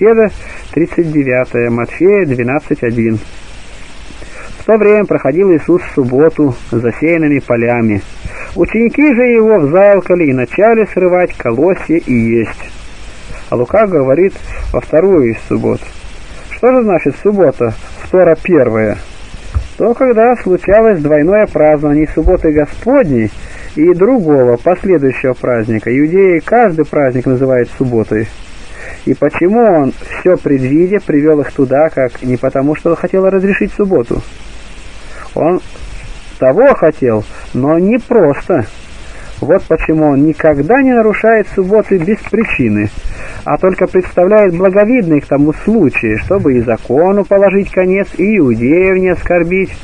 Беседа 39, Матфея 12.1. В то время проходил Иисус в субботу засеянными полями. Ученики же его взалкали и начали срывать колосья и есть. А Лука говорит во вторую из суббот. Что же значит суббота, втора первая? То, когда случалось двойное празднование субботы Господней и другого, последующего праздника. Иудеи каждый праздник называют субботой. И почему он, все предвидя, привел их туда, как не потому, что хотел разрешить субботу? Он того хотел, но не просто. Вот почему он никогда не нарушает субботы без причины, а только представляет благовидный к тому случай, чтобы и закону положить конец, и иудеев не оскорбить.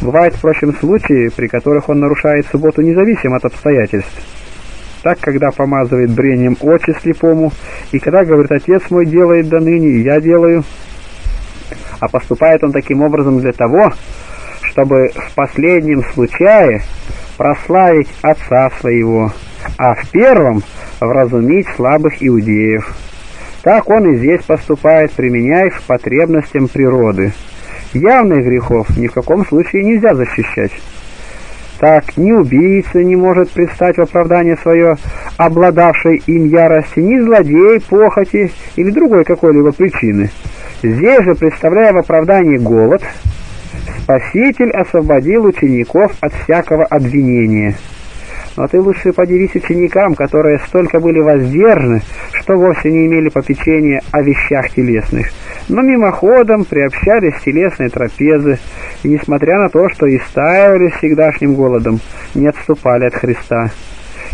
Бывают, впрочем, случаи, при которых он нарушает субботу независимо от обстоятельств. Так, когда помазывает брением очи слепому, и когда говорит, отец мой делает до ныне, и я делаю. А поступает он таким образом для того, чтобы в последнем случае прославить отца своего, а в первом вразумить слабых иудеев. Так он и здесь поступает, применяя к потребностям природы. Явных грехов ни в каком случае нельзя защищать. Так ни убийца не может предстать в оправдание свое, обладавшей им ярости, ни злодей, похоти или другой какой-либо причины. Здесь же, представляя в оправдании голод, Спаситель освободил учеников от всякого обвинения. Но ты лучше подивись ученикам, которые столько были воздержаны, что вовсе не имели попечения о вещах телесных, но мимоходом приобщались к телесной трапезы, и, несмотря на то, что истаивали всегдашним голодом, не отступали от Христа.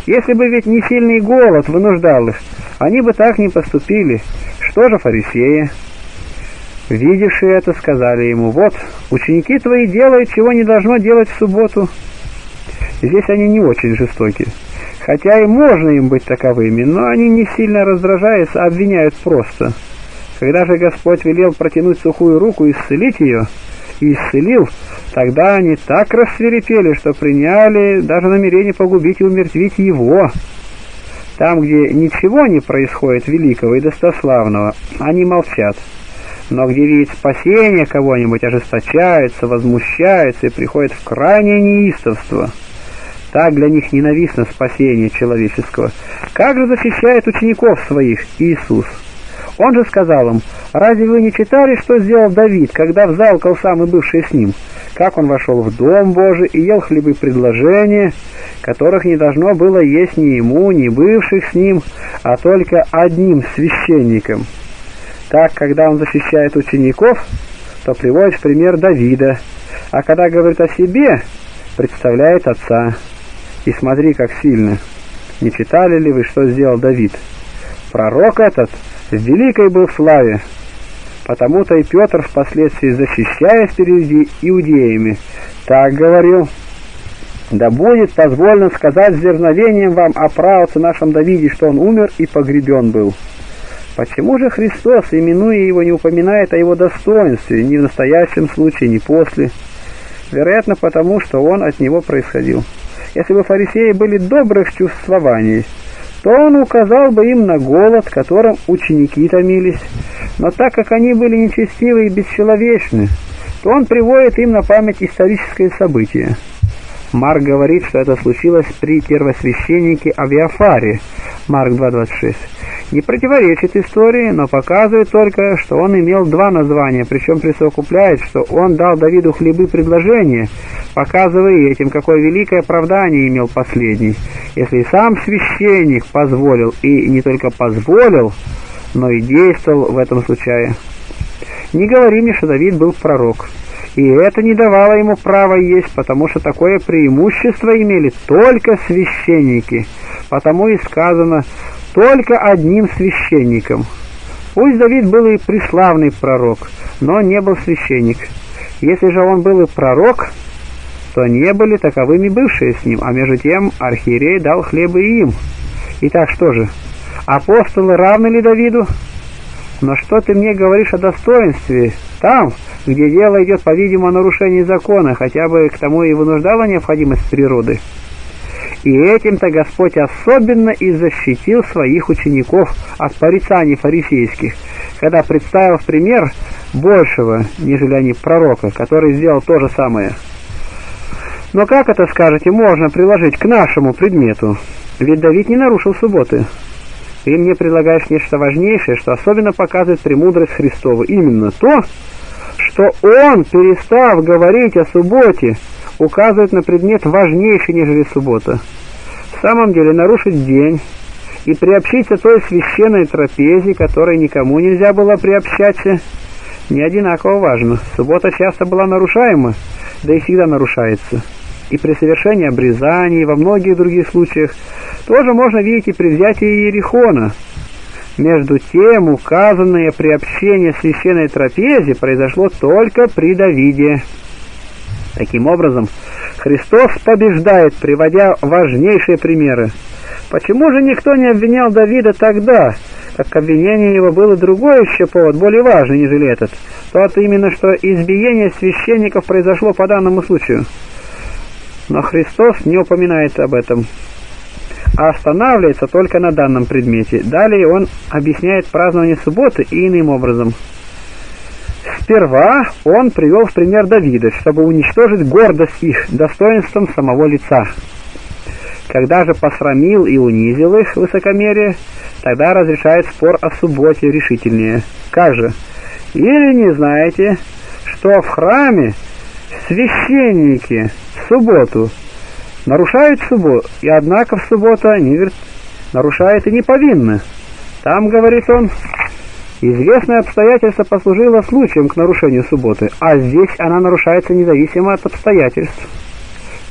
Если бы ведь не сильный голод вынуждал их, они бы так не поступили. Что же фарисеи? Видевшие это, сказали ему, «Вот, ученики твои делают, чего не должно делать в субботу». Здесь они не очень жестоки. Хотя и можно им быть таковыми, но они не сильно раздражаются, а обвиняют просто. Когда же Господь велел протянуть сухую руку и исцелить ее, и исцелил, тогда они так рассверепели, что приняли даже намерение погубить и умертвить его. Там, где ничего не происходит великого и достославного, они молчат. Но где видят спасение кого-нибудь, ожесточаются, возмущаются и приходят в крайнее неистовство. Так для них ненавистно спасение человеческого. Как же защищает учеников своих Иисус? Он же сказал им, «Разве вы не читали, что сделал Давид, когда взалкал самый бывший с ним? Как он вошел в Дом Божий и ел хлебы предложения, которых не должно было есть ни ему, ни бывших с ним, а только одним священником». Так, когда он защищает учеников, то приводит в пример Давида, а когда говорит о себе, представляет отца. И смотри, как сильно. Не читали ли вы, что сделал Давид? Пророк этот в великой был славе, потому-то и Петр впоследствии, защищаясь перед иудеями, так говорил, «Да будет позволено сказать с дерзновением вам о правце нашем Давиде, что он умер и погребен был». Почему же Христос, именуя его, не упоминает о его достоинстве ни в настоящем случае, ни после? Вероятно, потому что он от него происходил. Если бы фарисеи были добрых чувствований, то он указал бы им на голод, которым ученики томились. Но так как они были нечестивы и бесчеловечны, то он приводит им на память историческое событие. Марк говорит, что это случилось при первосвященнике Авиафаре, Марк 2.26 не противоречит истории, но показывает только, что он имел два названия, причем присовокупляет, что он дал Давиду хлебы предложения, показывая этим, какое великое оправдание имел последний, если сам священник позволил, и не только позволил, но и действовал в этом случае. Не говори мне, что Давид был пророк. И это не давало ему права есть, потому что такое преимущество имели только священники. Потому и сказано, только одним священником. Пусть Давид был и преславный пророк, но не был священник. Если же он был и пророк, то не были таковыми бывшие с ним, а между тем архиерей дал хлеба и им. Итак, что же, апостолы равны ли Давиду? Но что ты мне говоришь о достоинстве? Там, где дело идет, по-видимому, о нарушении закона, хотя бы к тому и вынуждала необходимость природы. И этим-то Господь особенно и защитил своих учеников от порицаний фарисейских, когда представил в пример большего, нежели они пророка, который сделал то же самое. Но как это, скажете, можно приложить к нашему предмету? Ведь Давид не нарушил субботы. Ты мне предлагаешь нечто важнейшее, что особенно показывает премудрость Христова. Именно то, что он, перестав говорить о субботе, указывает на предмет важнейший, нежели суббота. В самом деле нарушить день и приобщиться той священной трапезе, которой никому нельзя было приобщаться, не одинаково важно. Суббота часто была нарушаема, да и всегда нарушается. И при совершении обрезаний, и во многих других случаях, тоже можно видеть и при взятии Иерихона. Между тем, указанное приобщение священной трапезе произошло только при Давиде. Таким образом, Христос побеждает, приводя важнейшие примеры. Почему же никто не обвинял Давида тогда, как обвинение его было другой еще повод, более важный, нежели этот? Тот именно, что избиение священников произошло по данному случаю. Но Христос не упоминает об этом, а останавливается только на данном предмете. Далее он объясняет празднование субботы и иным образом. Сперва он привел в пример Давида, чтобы уничтожить гордость их достоинством самого лица. Когда же посрамил и унизил их высокомерие, тогда разрешает спор о субботе решительнее. Как же? Или не знаете, что в храме священники в субботу нарушают субботу, и однако в субботу они говорят, нарушают и не повинны. Там, говорит он, известное обстоятельство послужило случаем к нарушению субботы, а здесь она нарушается независимо от обстоятельств.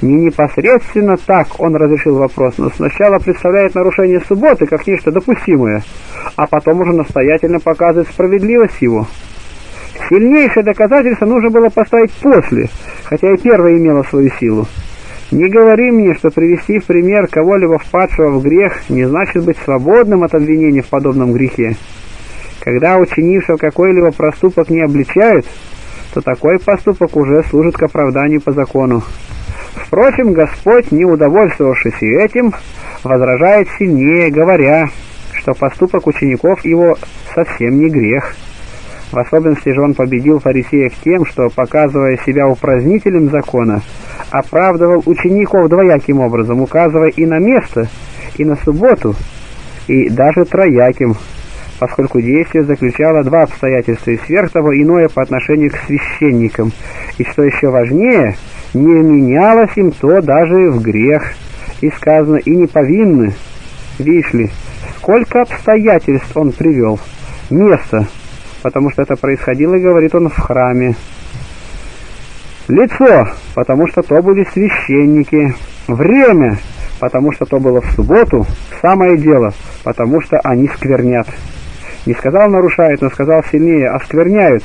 Не непосредственно так он разрешил вопрос, но сначала представляет нарушение субботы как нечто допустимое, а потом уже настоятельно показывает справедливость его. Сильнейшее доказательство нужно было поставить после, хотя и первое имело свою силу. Не говори мне, что привести в пример кого-либо впадшего в грех не значит быть свободным от обвинения в подобном грехе. Когда учинившего какой-либо проступок не обличают, то такой поступок уже служит к оправданию по закону. Впрочем, Господь, не удовольствовавшись этим, возражает сильнее, говоря, что поступок учеников его совсем не грех. В особенности же он победил фарисеев тем, что, показывая себя упразднителем закона, оправдывал учеников двояким образом, указывая и на место, и на субботу, и даже трояким, поскольку действие заключало два обстоятельства, и сверх того иное по отношению к священникам, и, что еще важнее, не менялось им то даже в грех, и сказано, и не повинны. Видишь ли, сколько обстоятельств он привел, место, потому что это происходило, говорит он, в храме. Лицо, потому что то были священники. Время, потому что то было в субботу. Самое дело, потому что они сквернят. Не сказал нарушают, но сказал сильнее, оскверняют.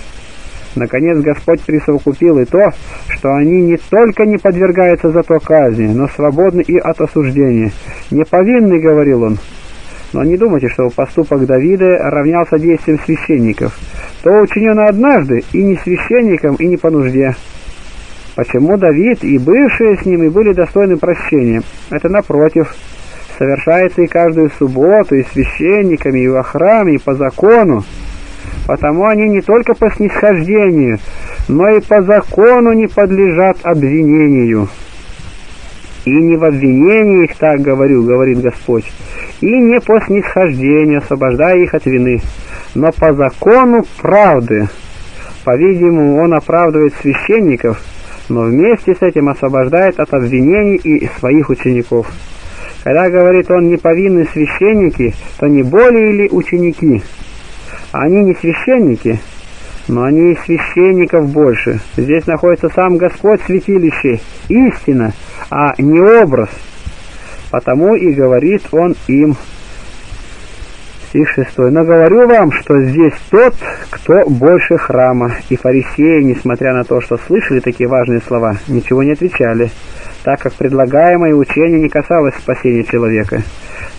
Наконец Господь присовокупил и то, что они не только не подвергаются за то казни, но свободны и от осуждения. Не повинны, говорил он, но не думайте, что поступок Давида равнялся действиям священников. То учинено однажды, и не священникам, и не по нужде. Почему Давид и бывшие с ним и были достойны прощения? Это напротив. Совершается и каждую субботу, и священниками, и во храме, и по закону. Потому они не только по снисхождению, но и по закону не подлежат обвинению. И не в обвинении их так говорю, говорит Господь, и не по снисхождению, освобождая их от вины, но по закону правды. По-видимому, он оправдывает священников, но вместе с этим освобождает от обвинений и своих учеников. Когда говорит он не повинны священники, то не более ли ученики? Они не священники, но они и священников больше. Здесь находится сам Господь святилище, истина, а не образ. Потому и говорит он им. Стих 6. «Но говорю вам, что здесь тот, кто больше храма». И фарисеи, несмотря на то, что слышали такие важные слова, ничего не отвечали, так как предлагаемое учение не касалось спасения человека.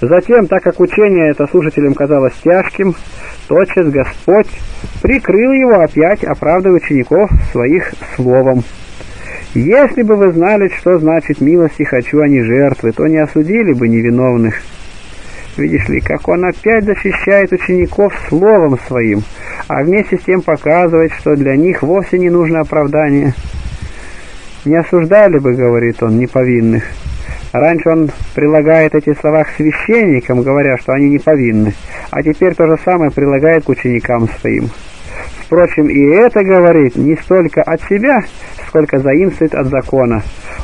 Затем, так как учение это слушателям казалось тяжким, тотчас Господь прикрыл его опять, оправдывая учеников своих словом. Если бы вы знали, что значит милости хочу, а не жертвы, то не осудили бы невиновных. Видишь ли, как он опять защищает учеников словом своим, а вместе с тем показывает, что для них вовсе не нужно оправдание. Не осуждали бы, говорит он, неповинных. Раньше он прилагает эти слова к священникам, говоря, что они не повинны, а теперь то же самое прилагает к ученикам своим. Впрочем, и это говорит не столько от себя, сколько заимствует от закона.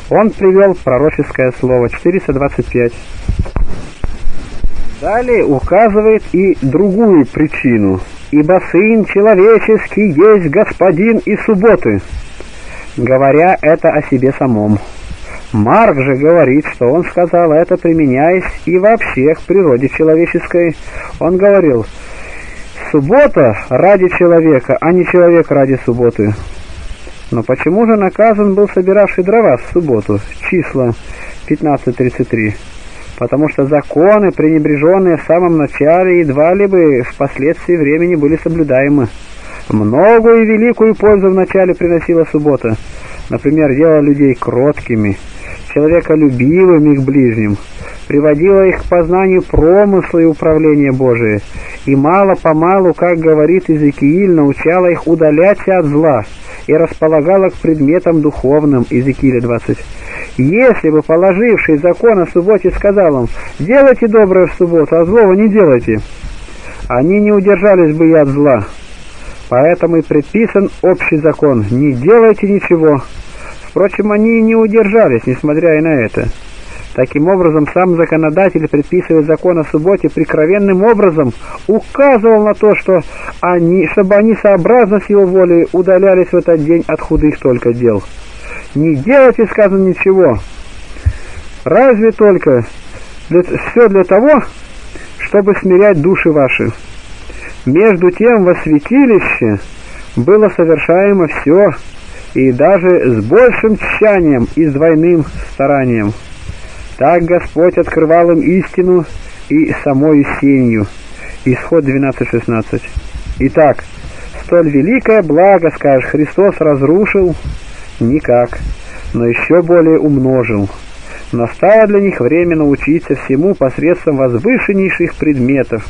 Он привел пророческое слово 425. Далее указывает и другую причину. «Ибо Сын Человеческий есть Господин и субботы», говоря это о себе самом. Марк же говорит, что он сказал это, применяясь и вообще к природе человеческой. Он говорил, суббота ради человека, а не человек ради субботы. Но почему же наказан был собиравший дрова в субботу? Числа 15.33. Потому что законы, пренебреженные в самом начале, едва ли бы впоследствии времени были соблюдаемы. Многую и великую пользу вначале приносила суббота. Например, делала людей кроткими, человеколюбивыми к ближним, приводила их к познанию промысла и управления Божие, и мало-помалу, как говорит Иезекииль, научала их удаляться от зла и располагала к предметам духовным, Иезекииля 20. Если бы положивший закон о субботе сказал им, делайте доброе в субботу, а злого не делайте, они не удержались бы и от зла. Поэтому и предписан общий закон, не делайте ничего, Впрочем, они не удержались, несмотря и на это. Таким образом, сам законодатель, предписывая закон о субботе, прикровенным образом указывал на то, что они, чтобы они сообразно с его волей удалялись в этот день от худых только дел. Не делайте, сказано, ничего. Разве только для, все для того, чтобы смирять души ваши. Между тем во святилище было совершаемо все, и даже с большим тщанием и с двойным старанием. Так Господь открывал им истину и самой сенью. Исход 12.16. Итак, столь великое благо, скажешь, Христос разрушил? Никак, но еще более умножил. Настало для них время научиться всему посредством возвышеннейших предметов,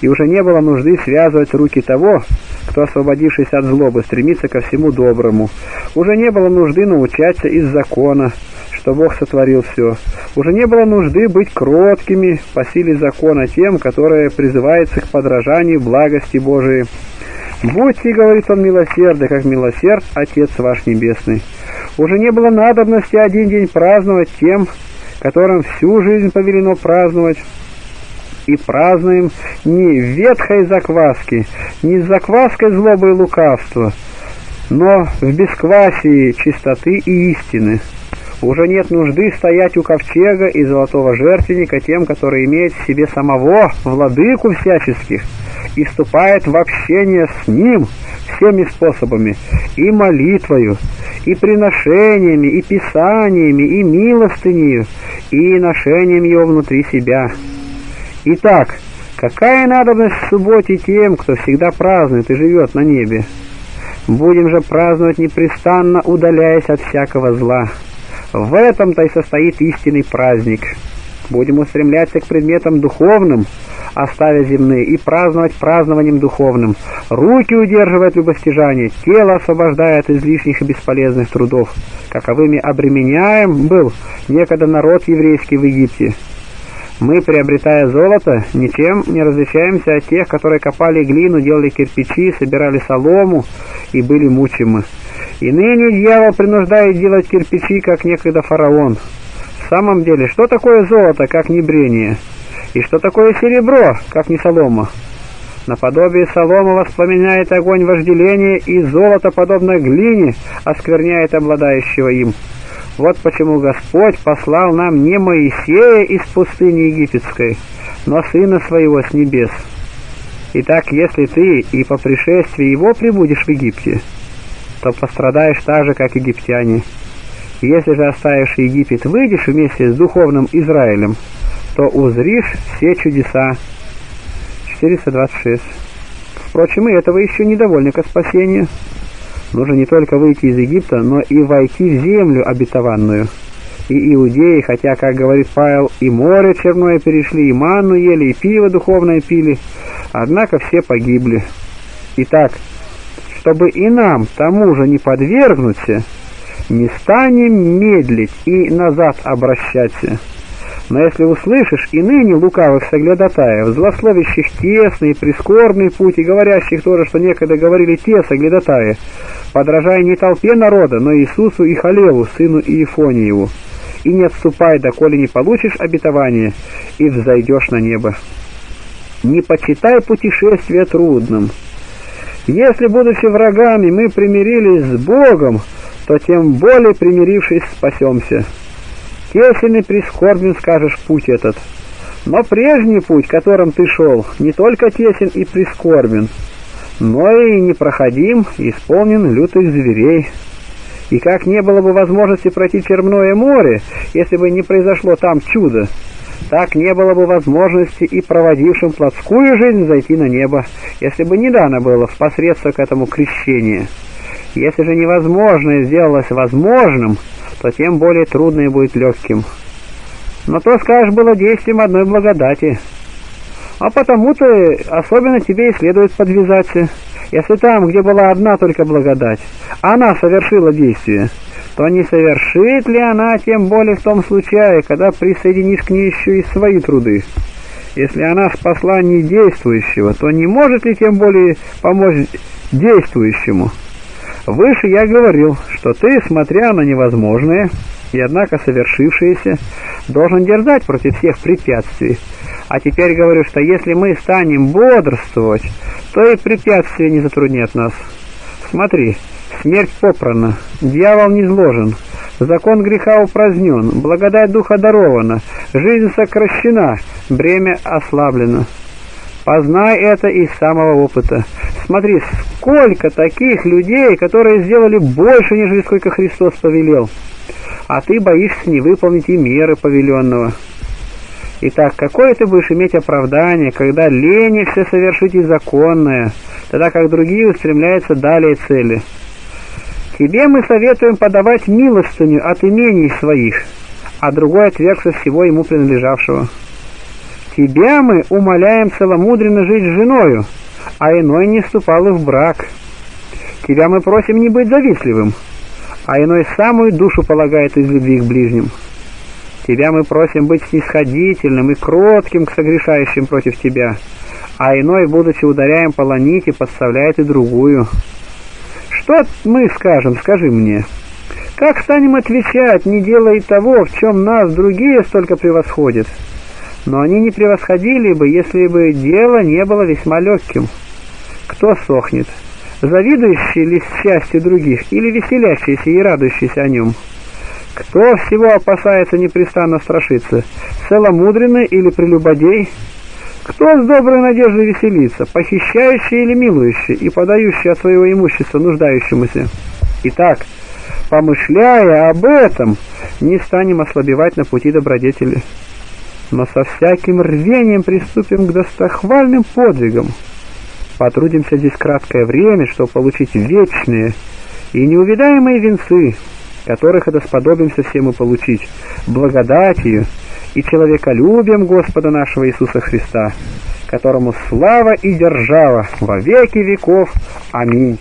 и уже не было нужды связывать руки того, кто, освободившись от злобы, стремится ко всему доброму. Уже не было нужды научаться из закона, что Бог сотворил все. Уже не было нужды быть кроткими по силе закона тем, которые призываются к подражанию благости Божией. «Будьте, — говорит он, — милосерды, как милосерд Отец ваш Небесный». Уже не было надобности один день праздновать тем, которым всю жизнь повелено праздновать, и празднуем не ветхой закваски, не закваской злобы и лукавства, но в бесквасии чистоты и истины. Уже нет нужды стоять у ковчега и золотого жертвенника тем, который имеет в себе самого владыку всяческих и вступает в общение с ним всеми способами, и молитвою, и приношениями, и писаниями, и милостынею, и ношением его внутри себя. Итак, какая надобность в субботе тем, кто всегда празднует и живет на небе? Будем же праздновать непрестанно, удаляясь от всякого зла. В этом-то и состоит истинный праздник. Будем устремляться к предметам духовным, оставя земные, и праздновать празднованием духовным. Руки удерживают любостяжание, тело освобождает от излишних и бесполезных трудов. Каковыми обременяем был некогда народ еврейский в Египте. Мы, приобретая золото, ничем не различаемся от тех, которые копали глину, делали кирпичи, собирали солому и были мучимы. И ныне дьявол принуждает делать кирпичи, как некогда фараон. В самом деле, что такое золото, как не брение? И что такое серебро, как не солома? Наподобие солома воспламеняет огонь вожделения, и золото, подобно глине, оскверняет обладающего им. Вот почему Господь послал нам не Моисея из пустыни египетской, но Сына Своего с небес. Итак, если ты и по пришествии Его прибудешь в Египте, то пострадаешь так же, как египтяне. Если же оставишь Египет, выйдешь вместе с духовным Израилем, то узришь все чудеса. 426. Впрочем, и этого еще недовольно ко спасению. Нужно не только выйти из Египта, но и войти в землю обетованную. И иудеи, хотя, как говорит Павел, и море черное перешли, и манну ели, и пиво духовное пили, однако все погибли. Итак, чтобы и нам тому же не подвергнуться, не станем медлить и назад обращаться. Но если услышишь и ныне лукавых соглядатаев, злословящих тесный, прискорбный путь и говорящих тоже, что некогда говорили те соглядатаи, подражая не толпе народа, но Иисусу и Халеву, сыну Иефониеву, и не отступай, доколе не получишь обетование и взойдешь на небо. Не почитай путешествие трудным. Если, будучи врагами, мы примирились с Богом, то тем более, примирившись, спасемся. Тесен и прискорбен, скажешь, путь этот. Но прежний путь, которым ты шел, не только тесен и прискорбен, но и непроходим, исполнен лютых зверей. И как не было бы возможности пройти Черное море, если бы не произошло там чудо, так не было бы возможности и проводившим плотскую жизнь зайти на небо, если бы не дано было впосредственно к этому крещение. Если же невозможное сделалось возможным, то тем более трудное будет легким. Но то, скажешь, было действием одной благодати. А потому-то особенно тебе и следует подвязаться. Если там, где была одна только благодать, она совершила действие, то не совершит ли она тем более в том случае, когда присоединишь к ней еще и свои труды? Если она спасла не действующего, то не может ли тем более помочь действующему? Выше я говорил, что ты, смотря на невозможное и однако совершившееся, должен дерзать против всех препятствий. А теперь говорю, что если мы станем бодрствовать, то и препятствия не затруднят нас. Смотри, смерть попрана, дьявол не зложен, закон греха упразднен, благодать духа дарована, жизнь сокращена, бремя ослаблено. Познай это из самого опыта. Смотри, сколько таких людей, которые сделали больше, нежели сколько Христос повелел. А ты боишься не выполнить и меры повеленного. Итак, какое ты будешь иметь оправдание, когда ленишься совершить и законное, тогда как другие устремляются далее цели? Тебе мы советуем подавать милостыню от имений своих, а другой отвергся всего ему принадлежавшего. Тебя мы умоляем целомудренно жить с женою, а иной не вступал и в брак. Тебя мы просим не быть завистливым, а иной самую душу полагает из любви к ближним. Тебя мы просим быть снисходительным и кротким к согрешающим против тебя, а иной, будучи ударяем по ланите, подставляет и другую. Что мы скажем, скажи мне? Как станем отвечать, не делая того, в чем нас другие столько превосходят?» Но они не превосходили бы, если бы дело не было весьма легким. Кто сохнет? Завидующий ли счастью других или веселящийся и радующийся о нем? Кто всего опасается непрестанно страшиться? Целомудренный или прелюбодей? Кто с доброй надеждой веселится, похищающий или милующий и подающий от своего имущества нуждающемуся? Итак, помышляя об этом, не станем ослабевать на пути добродетели но со всяким рвением приступим к достохвальным подвигам. Потрудимся здесь краткое время, чтобы получить вечные и неувидаемые венцы, которых это сподобимся все получить, благодатью и человеколюбием Господа нашего Иисуса Христа, которому слава и держава во веки веков. Аминь.